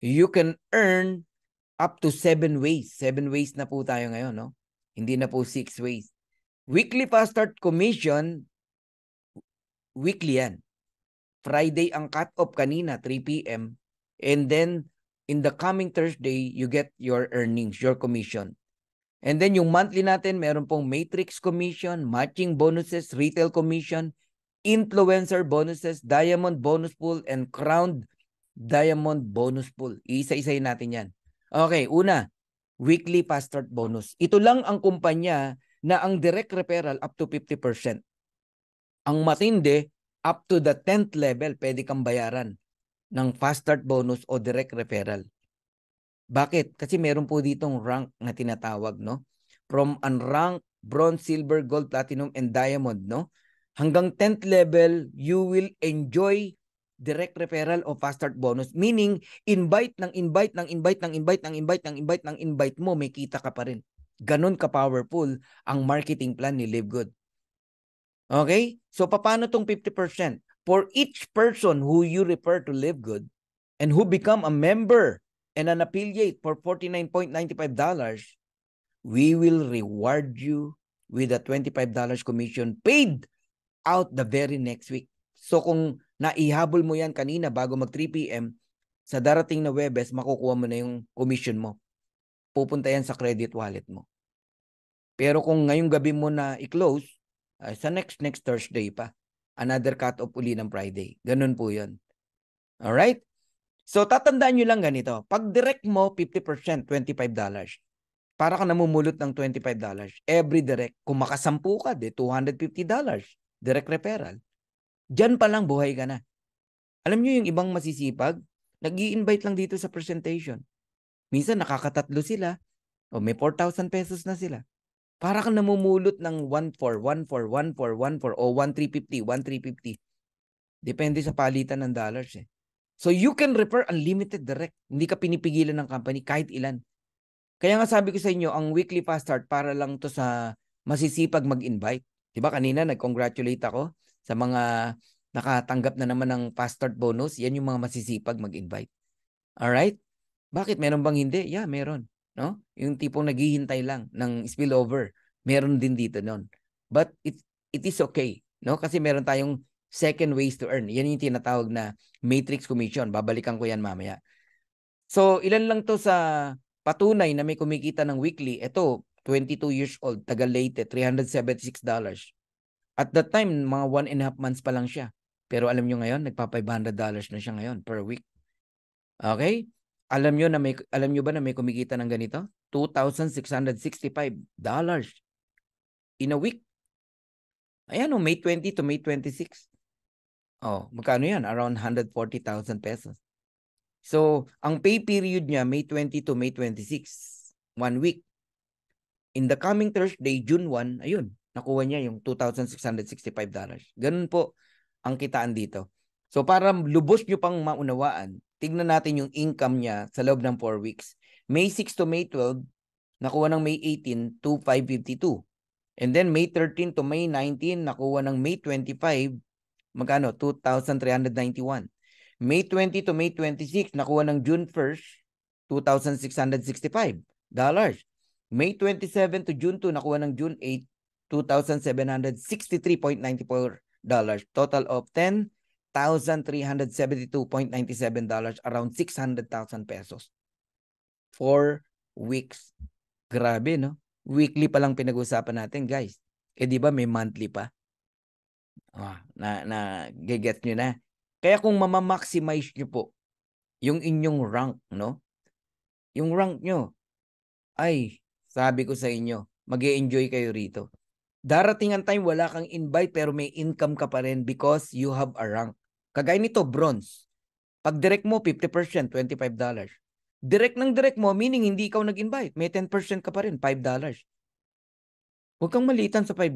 you can earn up to seven ways. Seven ways na po tayo ngayon, no? Hindi na po six ways. Weekly fast start commission, weekly yan. Friday ang cut-off kanina, 3 p.m. And then, in the coming Thursday, you get your earnings, your commission. And then yung monthly natin, meron pong matrix commission, matching bonuses, retail commission, influencer bonuses, diamond bonus pool, and crowned diamond bonus pool. Isa-isayin natin yan. Okay, una, weekly fast start bonus. Ito lang ang kumpanya na ang direct referral up to 50%. Ang matindi, up to the 10th level, pwede kang bayaran ng fast start bonus o direct referral. Bakit? Kasi meron po ditong rank na tinatawag, no? From unranked, bronze, silver, gold, platinum, and diamond, no? Hanggang 10th level, you will enjoy direct referral o fast start bonus. Meaning, invite ng invite ng invite ng invite ng invite ng invite ng invite mo, may kita ka pa rin. Ganon ka-powerful ang marketing plan ni Live Good. Okay? So, paano tong 50%? For each person who you refer to Live Good and who become a member and an affiliate for $49.95, we will reward you with a $25 commission paid out the very next week. So kung naihabol mo yan kanina bago mag 3 p.m., sa darating na Webes, makukuha mo na yung commission mo. Pupunta yan sa credit wallet mo. Pero kung ngayong gabi mo na i-close, uh, sa next next Thursday pa. Another cut-off uli ng Friday. Ganun po yun. Alright? So, tatandaan nyo lang ganito. Pag direct mo, 50%, $25. Para ka namumulot ng $25. Every direct. Kung makasampu ka, de $250. Direct referral. Diyan pa lang buhay ka na. Alam nyo yung ibang masisipag, nag invite lang dito sa presentation. Minsan nakakatatlo sila, o may 4,000 pesos na sila. Para kang namumulot ng 1,4, 1,4, 1,4, 1,4, o 1,350, 1,350. Depende sa palitan ng dollars eh. So you can refer unlimited direct. Hindi ka pinipigilan ng company kahit ilan. Kaya nga sabi ko sa inyo, ang weekly fast start para lang to sa masisipag mag-invite. Diba kanina nag-congratulate ako sa mga nakatanggap na naman ng fast start bonus, yan yung mga masisipag mag-invite. Alright? Bakit? Meron bang hindi? Yeah, meron. No? Yung tipong naghihintay lang ng spillover. Meron din dito noon. But it, it is okay. No? Kasi meron tayong second ways to earn. Yan yung tinatawag na matrix commission. Babalikan ko yan mamaya. So, ilan lang to sa patunay na may kumikita ng weekly. Ito, 22 years old, taga Leyte, $376. At that time, mga one and a half months pa lang siya. Pero alam nyo ngayon, nagpa $500 na siya ngayon per week. Okay? Alam nyo na may alam nyo ba na may kumikita ng ganito? $2,665 in a week. Ayan o, May 20 to May 26. Oh, magkano yan? Around 140,000 pesos. So, ang pay period niya, May 20 to May 26. One week. In the coming Thursday, June 1, ayun, nakuha niya yung $2,665. Ganun po ang kitaan dito. So para lubos nyo pang maunawaan, tignan natin yung income niya sa loob ng 4 weeks. May 6 to May 12, nakuha ng May 18 to 552. And then May 13 to May 19, nakuha ng May 25, magkano? 2,391. May 20 to May 26, nakuha ng June 1st, $2,665. May 27 to June 2, nakuha ng June 8, $2,763.94. Total of $10,372.97, around 600,000 pesos. Four weeks. Grabe, no? Weekly pa lang pinag-usapan natin, guys. Eh, di ba may monthly pa? Ah, na, na, get nyo na. Kaya kung mamamaximize nyo po yung inyong rank, no? Yung rank nyo, ay, sabi ko sa inyo, mag enjoy kayo rito. Darating ang time wala kang invite pero may income ka pa rin because you have a rank. Kagaya nito, bronze. Pag direct mo, 50%, $25. Direct ng direct mo, meaning hindi ikaw nag-invite. May 10% ka pa rin, $5. Huwag kang malitan sa $5.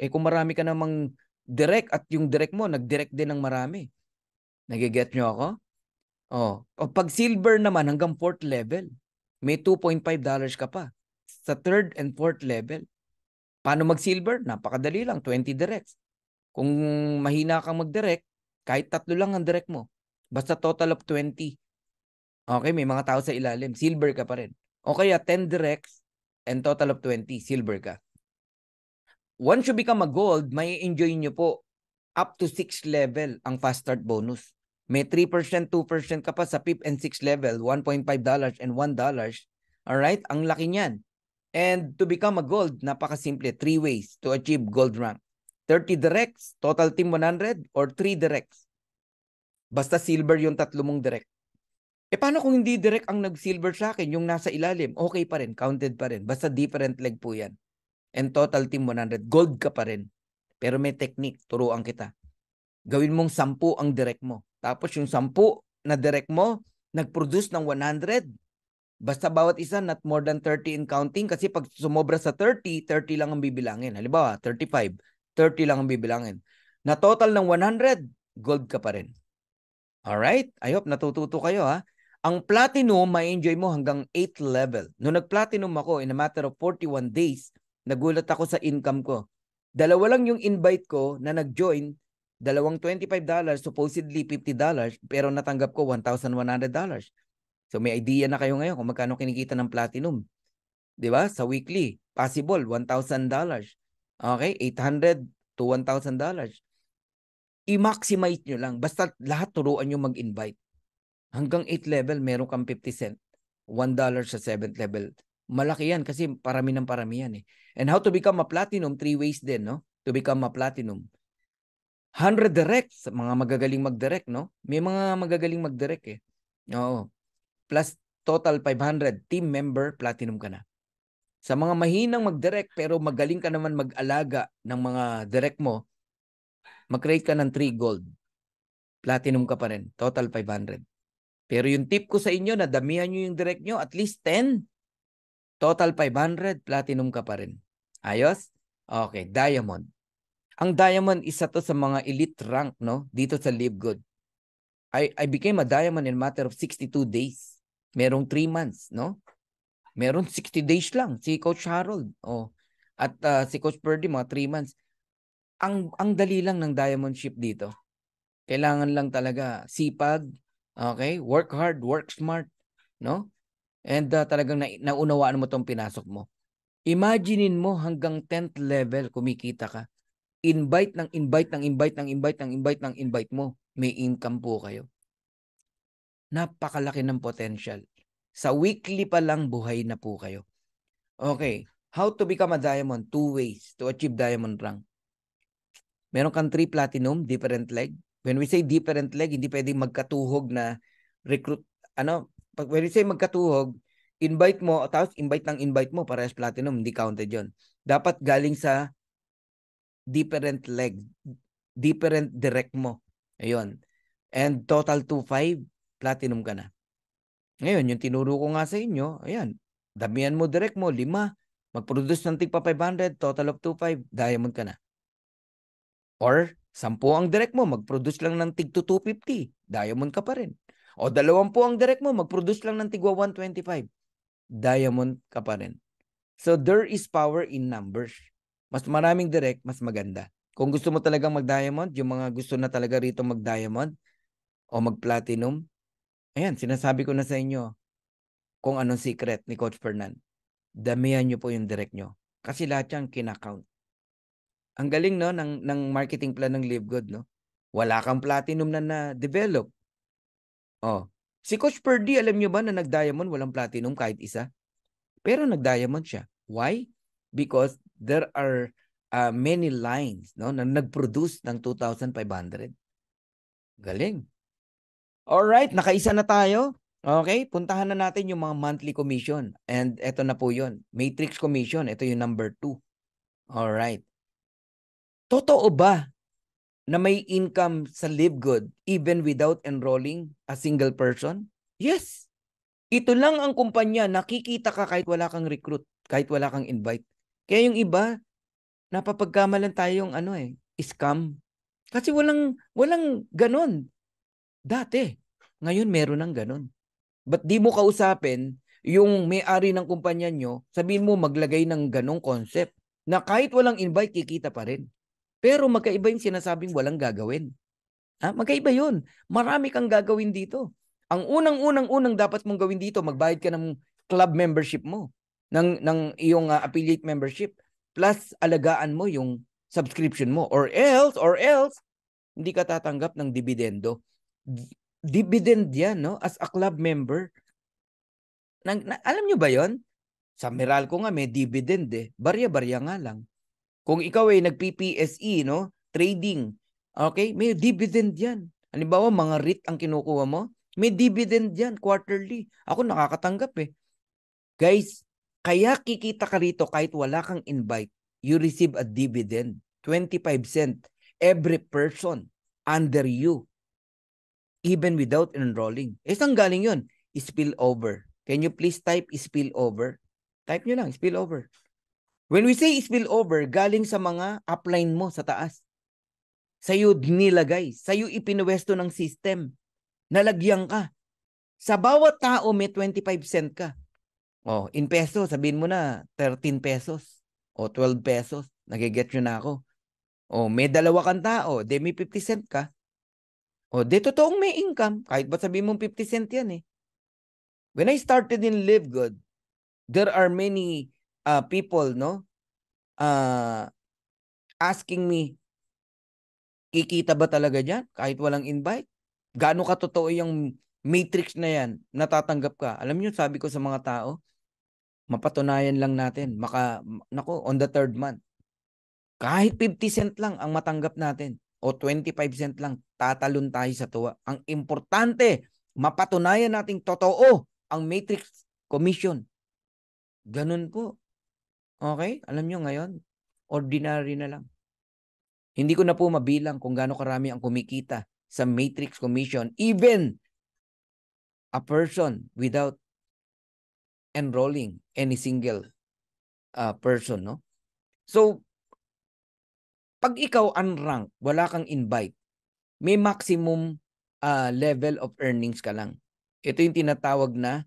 Eh kung marami ka namang direct at yung direct mo, nag-direct din ng marami. Nagiget nyo ako? Oh. O pag silver naman, hanggang 4th level, may $2.5 ka pa. Sa 3rd and 4th level. Paano mag-silver? Napakadali lang, 20 directs. Kung mahina kang mag-direct, kahit tatlo lang ang direct mo. Basta total of 20. Okay, may mga tao sa ilalim. Silver ka pa rin. O kaya 10 directs and total of 20, silver ka. Once you become a gold, may enjoy nyo po up to 6 level ang fast start bonus. May 3%, 2% ka pa sa 5 and 6 level, $1.5 and $1. Alright? Ang laki niyan. And to become a gold, napakasimple. Three ways to achieve gold rank. 30 directs, total team 100, or 3 directs. Basta silver yung tatlo mong direct. E paano kung hindi direct ang nag-silver sa akin, yung nasa ilalim? Okay pa rin, counted pa rin. Basta different leg po yan. And total team 100. Gold ka pa rin. Pero may technique, turuan kita. Gawin mong 10 ang direct mo. Tapos yung 10 na direct mo, nag-produce ng 100. Basta bawat isa not more than 30 in counting kasi pag sumobra sa 30, 30 lang ang bibilangin. Halimbawa, 35, 30 lang ang bibilangin. Na total ng 100, gold ka pa rin. Alright? I hope natututo kayo ha. Ang platinum, may enjoy mo hanggang 8 level. Noong nag-platinum ako in a matter of 41 days, nagulat ako sa income ko. Dalawa lang yung invite ko na nag-join, dalawang $25, supposedly $50, pero natanggap ko $1,100. So may idea na kayo ngayon kung magkano kinikita ng platinum. 'Di ba? Sa weekly, possible $1,000. Okay? 800 to $1,000. I-maximize nyo lang. Basta lahat turuan nyo mag-invite. Hanggang 8 level, meron kang 50 cent. $1 sa 7th level. Malaki yan kasi parami ng parami yan eh. And how to become a platinum, three ways din, no? To become a platinum. 100 directs, mga magagaling mag-direct, no? May mga magagaling mag-direct eh. Oo. Plus total 500, team member, platinum ka na. Sa mga mahinang mag-direct pero magaling ka naman mag-alaga ng mga direct mo, mag-create ka ng 3 gold. Platinum ka pa rin. Total 500. Pero yung tip ko sa inyo na damihan nyo yung direct nyo, at least 10. Total 500, platinum ka pa rin. Ayos? Okay, diamond. Ang diamond, isa to sa mga elite rank, no? Dito sa Live Good. I, I became a diamond in matter of 62 days. Merong 3 months, no? Meron 60 days lang. Si Coach Harold. Oh. At uh, si Coach Purdy, mga 3 months. Ang, ang dali lang ng diamond ship dito. Kailangan lang talaga sipag, Okay? Work hard, work smart, no? And uh, talagang na, naunawaan mo tong pinasok mo. Imaginein mo hanggang 10th level kumikita ka. Invite ng invite ng invite ng invite ng invite ng invite mo. May income po kayo. Napakalaki ng potential. Sa weekly pa lang buhay na po kayo. Okay. How to become a diamond? Two ways to achieve diamond rank. Meron kang 3 platinum, different leg. When we say different leg, hindi pwedeng magkatuhog na recruit, ano, when we say magkatuhog, invite mo, tapos invite ng invite mo, parehas platinum, hindi counted yon Dapat galing sa different leg, different direct mo. Ayun. And total 2.5, platinum ka na. Ngayon, yung tinuro ko nga sa inyo, ayan, damihan mo direct mo, lima, mag-produce ng tigpa 500, total of 2.5, diamond ka na. Or Sampu ang direct mo, mag-produce lang ng tig to 250. Diamond ka pa rin. O dalawampu ang direct mo, mag-produce lang ng tigwa 125. Diamond ka pa rin. So there is power in numbers. Mas maraming direct, mas maganda. Kung gusto mo talagang mag-diamond, yung mga gusto na talaga rito mag-diamond o mag-platinum, ayan, sinasabi ko na sa inyo kung anong secret ni Coach Fernan. Damihan nyo po yung direct nyo. Kasi lahat yan kinakount. Ang galing no ng ng marketing plan ng Live Good no. Wala kang platinum na na-develop. Oh. Si Coach Purdy, alam niyo ba na nag-diamond walang platinum kahit isa? Pero nag-diamond siya. Why? Because there are uh, many lines no na nag-produce ng 2,500. Galing. All right, nakaisa na tayo. Okay, puntahan na natin yung mga monthly commission. And eto na po 'yon. Matrix commission, ito yung number 2. All right. Totoo ba na may income sa Live Good even without enrolling a single person? Yes. Ito lang ang kumpanya, nakikita ka kahit wala kang recruit, kahit wala kang invite. Kaya yung iba, napapagkamalan tayong ano eh, scam. Kasi walang, walang ganon. Dati. Ngayon meron ng ganon. But di mo kausapin yung may-ari ng kumpanya nyo, sabihin mo maglagay ng ganong concept na kahit walang invite, kikita pa rin. Pero magkaiba yung sinasabing walang gagawin. Ha? Magkaiba yun. Marami kang gagawin dito. Ang unang-unang-unang dapat mong gawin dito, magbayad ka ng club membership mo, ng, ng iyong uh, affiliate membership, plus alagaan mo yung subscription mo. Or else, or else, hindi ka tatanggap ng dividendo. Dividend yan, no? As a club member. Nang, na, alam nyo ba yon? Sa Meralco nga may dividend eh. Barya-barya nga lang. Kung ikaw ay nag-PPSE, no? Trading. Okay? May dividend yan. Halimbawa, mga REIT ang kinukuha mo. May dividend yan quarterly. Ako nakakatanggap eh. Guys, kaya kikita ka rito kahit wala kang invite, you receive a dividend. 25 cent every person under you. Even without enrolling. Eh, saan galing yun? Spill over. Can you please type spill over? Type nyo lang, spill over. When we say spill over, galing sa mga upline mo sa taas. Sa'yo nilagay. Sa'yo ipinuwesto ng system. Nalagyan ka. Sa bawat tao may 25 cent ka. Oh, in peso, sabihin mo na 13 pesos o 12 pesos. Nagiget nyo na ako. O may dalawa kang tao, may 50 cent ka. O de totoong may income, kahit ba sabihin mong 50 cent yan eh. When I started in Live Good, there are many uh, people, no? Uh, asking me, kikita ba talaga dyan kahit walang invite? Gaano ka totoo yung matrix na yan, natatanggap ka? Alam niyo, sabi ko sa mga tao, mapatunayan lang natin, maka, nako, on the third month. Kahit 50 cent lang ang matanggap natin o 25 cent lang, tatalon tayo sa tuwa. Ang importante, mapatunayan nating totoo ang matrix commission. Ganun po. Okay? Alam nyo ngayon, ordinary na lang. Hindi ko na po mabilang kung gaano karami ang kumikita sa Matrix Commission. Even a person without enrolling any single uh, person. No? So, pag ikaw unranked, wala kang invite, may maximum uh, level of earnings ka lang. Ito yung tinatawag na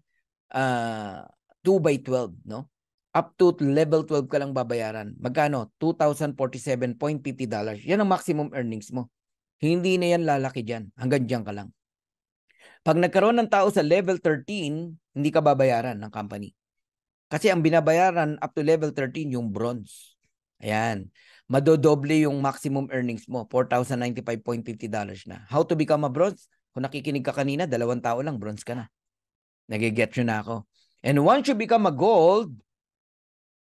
uh, 2 by 12, no? Up to level 12 ka lang babayaran. Magkano? $2,047.50. Yan ang maximum earnings mo. Hindi na yan lalaki dyan. Hanggang dyan ka lang. Pag nagkaroon ng tao sa level 13, hindi ka babayaran ng company. Kasi ang binabayaran up to level 13 yung bronze. Ayan. Madodoble yung maximum earnings mo. $4,095.50 na. How to become a bronze? Kung nakikinig ka kanina, dalawang tao lang, bronze ka na. Nagiget nyo na ako. And once you become a gold,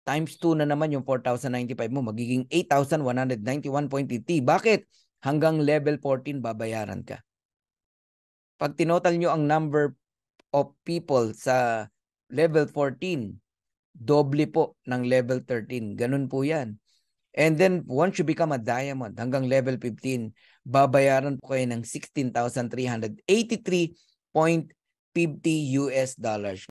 times 2 na naman yung 4,095 mo, magiging 8,191.50. Bakit? Hanggang level 14 babayaran ka. Pag tinotal nyo ang number of people sa level 14, doble po ng level 13. Ganun po yan. And then once you become a diamond hanggang level 15, babayaran po kayo ng 16,383.50 US dollars.